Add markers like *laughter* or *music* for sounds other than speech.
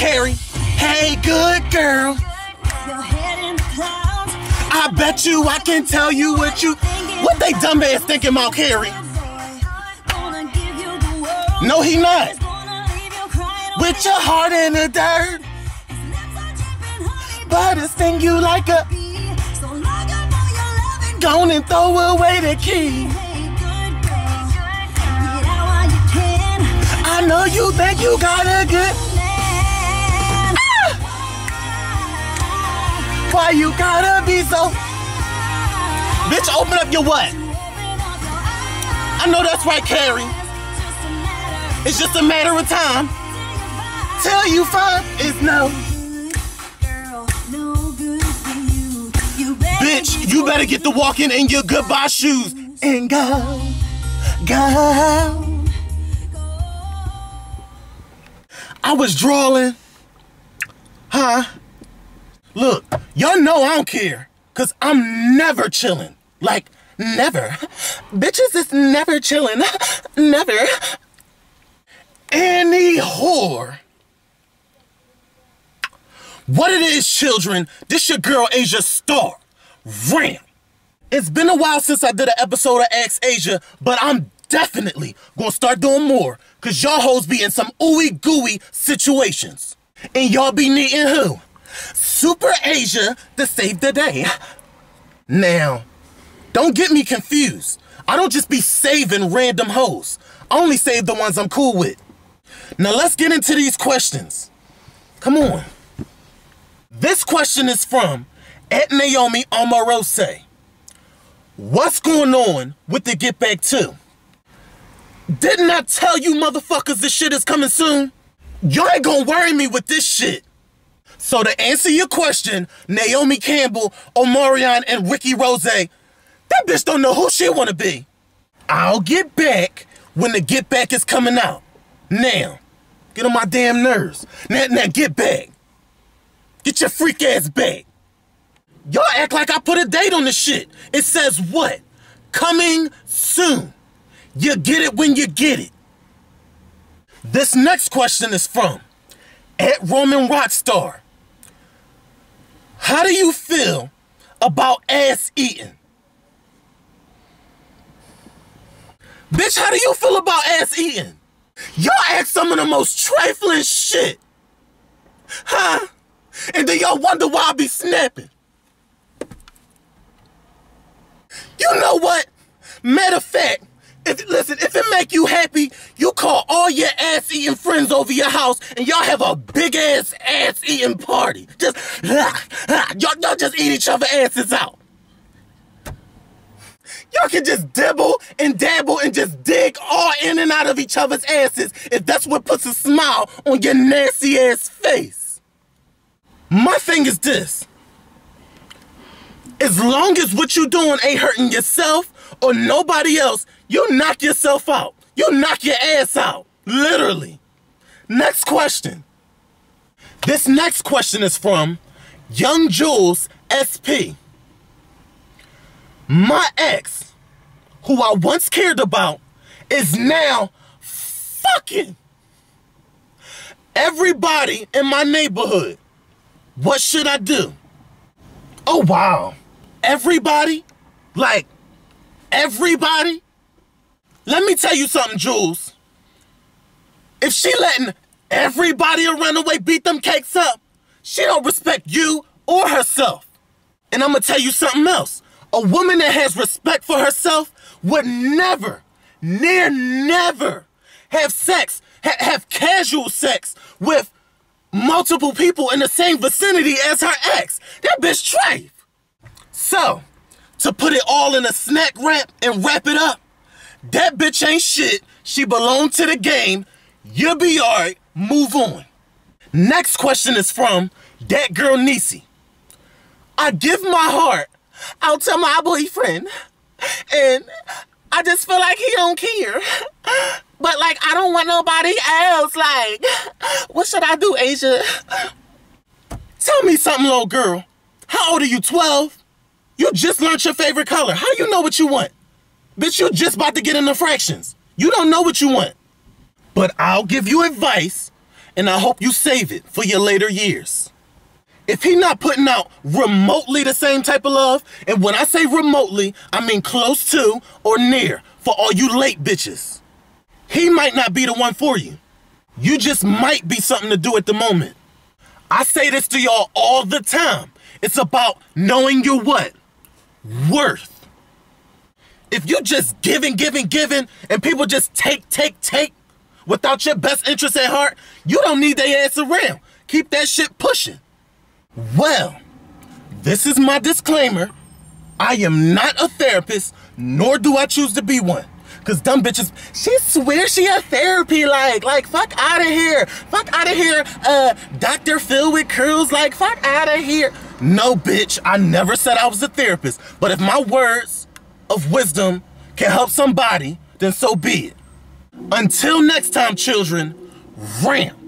Carrie. Hey, good girl. I bet you I can tell you what you what they dumbass thinking about Carrie. No, he not. With your heart in the dirt. But it's thing you like a Gone and throw away the key. I know you think you got a good. Why you gotta be so? Bitch, open up your what? I know that's right, Carrie. It's just a matter of time. Tell you five is no. Bitch, you better get the walking in your goodbye shoes and go, go. I was drawing. Huh? Look, y'all know I don't care. Cause I'm never chilling. Like, never. Bitches is never chilling. Never. Any whore. What it is, children, this your girl Asia Star. Ram. It's been a while since I did an episode of Ask Asia, but I'm definitely gonna start doing more. Cause y'all hoes be in some ooey gooey situations. And y'all be needing who? Super Asia to save the day. Now, don't get me confused. I don't just be saving random hoes. I only save the ones I'm cool with. Now let's get into these questions. Come on. This question is from at Naomi Omarose. What's going on with the Get Back 2? Didn't I tell you motherfuckers this shit is coming soon? Y'all ain't gonna worry me with this shit. So to answer your question, Naomi Campbell, Omarion, and Ricky Rose, that bitch don't know who she wanna be. I'll get back when the Get Back is coming out. Now, get on my damn nerves. Now, now get back. Get your freak ass back. Y'all act like I put a date on this shit. It says what? Coming soon. You get it when you get it. This next question is from at Roman Rockstar. How do you feel about ass eating? Bitch, how do you feel about ass eating? Y'all ask some of the most trifling shit. Huh? And then y'all wonder why I be snapping. You know what? Matter of fact, if listen, if it make you happy, ass eating friends over your house and y'all have a big ass ass eating party. Just *laughs* y'all, y'all just eat each other asses out. Y'all can just dibble and dabble and just dig all in and out of each other's asses if that's what puts a smile on your nasty ass face. My thing is this. As long as what you doing ain't hurting yourself or nobody else, you knock yourself out. You knock your ass out. Literally. Next question. This next question is from Young Jules SP. My ex, who I once cared about, is now fucking everybody in my neighborhood. What should I do? Oh, wow. Everybody? Like, everybody? Let me tell you something, Jules. If she letting everybody around the way beat them cakes up, she don't respect you or herself. And I'm gonna tell you something else. A woman that has respect for herself would never, near never, have sex, ha have casual sex with multiple people in the same vicinity as her ex. That bitch trave. So, to put it all in a snack wrap and wrap it up, that bitch ain't shit. She belonged to the game. You'll be alright. Move on. Next question is from that girl Nisi. I give my heart out to my boyfriend, and I just feel like he don't care. But like, I don't want nobody else. Like, what should I do, Asia? Tell me something, little girl. How old are you, 12? You just learned your favorite color. How you know what you want? Bitch, you just about to get into fractions. You don't know what you want. But I'll give you advice, and I hope you save it for your later years. If he not putting out remotely the same type of love, and when I say remotely, I mean close to or near for all you late bitches, he might not be the one for you. You just might be something to do at the moment. I say this to y'all all the time. It's about knowing your what? Worth. If you just giving, giving, giving, and people just take, take, take without your best interest at heart, you don't need their ass around. Keep that shit pushing. Well, this is my disclaimer. I am not a therapist, nor do I choose to be one. Cause dumb bitches, she swears she a therapy like, like fuck out of here, fuck out of here, uh, Dr. Phil with curls, like fuck out of here. No bitch, I never said I was a therapist, but if my words of wisdom can help somebody, then so be it. Until next time, children, ramp.